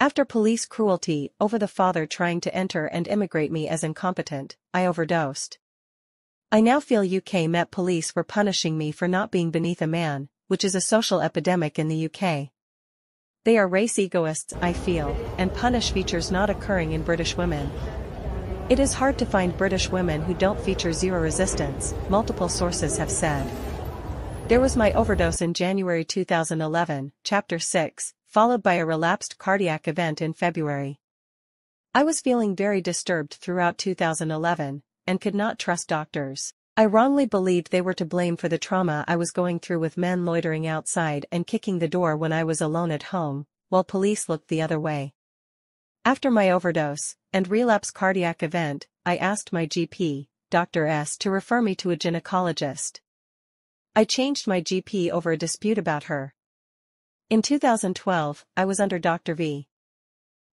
After police cruelty over the father trying to enter and immigrate me as incompetent, I overdosed. I now feel UK Met police were punishing me for not being beneath a man, which is a social epidemic in the UK. They are race egoists, I feel, and punish features not occurring in British women. It is hard to find British women who don't feature zero resistance, multiple sources have said. There was my overdose in January 2011, Chapter 6, followed by a relapsed cardiac event in February. I was feeling very disturbed throughout 2011, and could not trust doctors. I wrongly believed they were to blame for the trauma I was going through with men loitering outside and kicking the door when I was alone at home, while police looked the other way. After my overdose and relapse cardiac event, I asked my GP, Dr. S. to refer me to a gynecologist. I changed my GP over a dispute about her. In 2012, I was under Dr. V.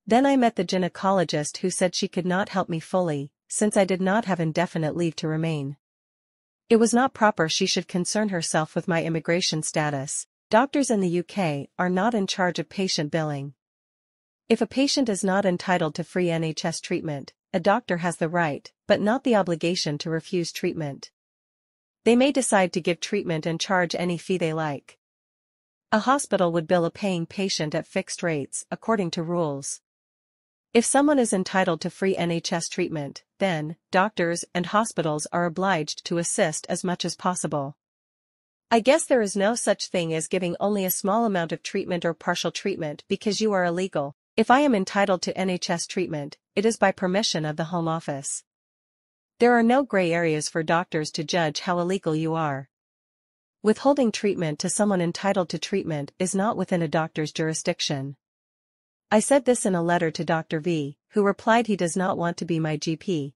Then I met the gynecologist who said she could not help me fully, since I did not have indefinite leave to remain. It was not proper she should concern herself with my immigration status. Doctors in the UK are not in charge of patient billing. If a patient is not entitled to free NHS treatment, a doctor has the right, but not the obligation to refuse treatment. They may decide to give treatment and charge any fee they like. A hospital would bill a paying patient at fixed rates, according to rules. If someone is entitled to free NHS treatment, then, doctors and hospitals are obliged to assist as much as possible. I guess there is no such thing as giving only a small amount of treatment or partial treatment because you are illegal. If I am entitled to NHS treatment, it is by permission of the Home Office. There are no grey areas for doctors to judge how illegal you are. Withholding treatment to someone entitled to treatment is not within a doctor's jurisdiction. I said this in a letter to Dr. V, who replied he does not want to be my GP.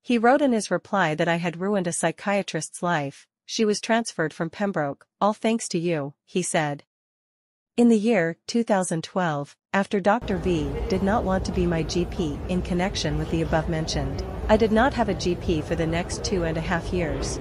He wrote in his reply that I had ruined a psychiatrist's life, she was transferred from Pembroke, all thanks to you, he said. In the year 2012, after Dr. V did not want to be my GP in connection with the above mentioned, I did not have a GP for the next two and a half years.